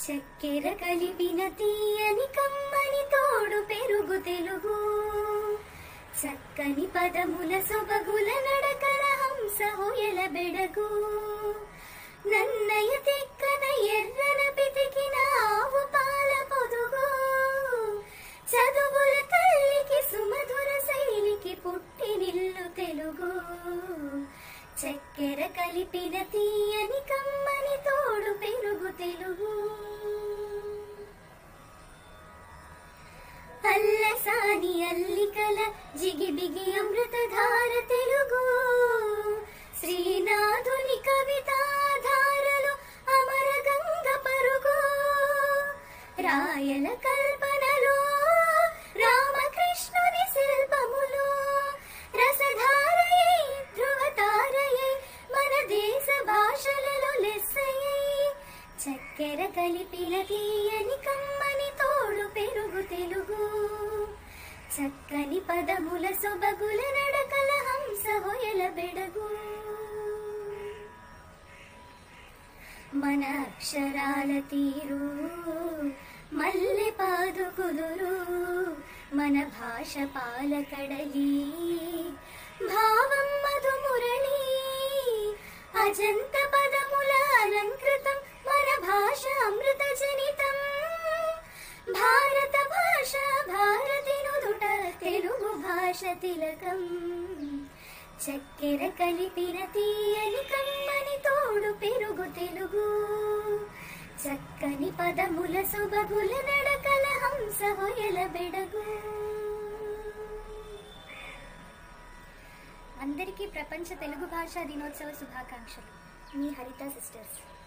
చక్కెర కలిపిన తీయని కమ్మని తోడు పెరుగు తెలుగు. చక్కని పదముల సొబగుల నడకల హంస హోయల బెడగు. నన్నయ తిక్కన ఎర్రన పితికిన ఆవు పాల పొదుగు. చదువుల తల్లికి సుమధుర శైలికి పుట్టినిల్లు తెలుగు. చక్కెర కలిపిన తీయని కమ్మని తోడు పెరుగు తెలుగు. సాని అల్లికల జిగిబిగి అమృతధార తెలుగు. శ్రీనాథుని కవితాధారలు అమర గంగ పరుగు. రాయల కల్పనలో రామకృష్ణుని శిల్పములు. రసధారయై ధ్రువతారయై మన దేశ భాషలలో లెస్సయ్యై చక్కెర కలిపిల తీయ చక్కని పదముల సొబగుల నడకల హంస హొయల బెడగు. మన అక్షరాల తీరు మల్లె పాదు మన భాష పాల కడలి. భావం మధు మురళి అజంత పదముల అలంకృతం ఆకాశ తిలకం చక్కెర కలిపిన తీయని కమ్మని తోడు పెరుగు తెలుగు. చక్కని పదముల సొబగుల నడకల హంస హొయల బెడగు. అందరికీ ప్రపంచ తెలుగు భాషా దినోత్సవ శుభాకాంక్షలు. మీ హరిత సిస్టర్స్.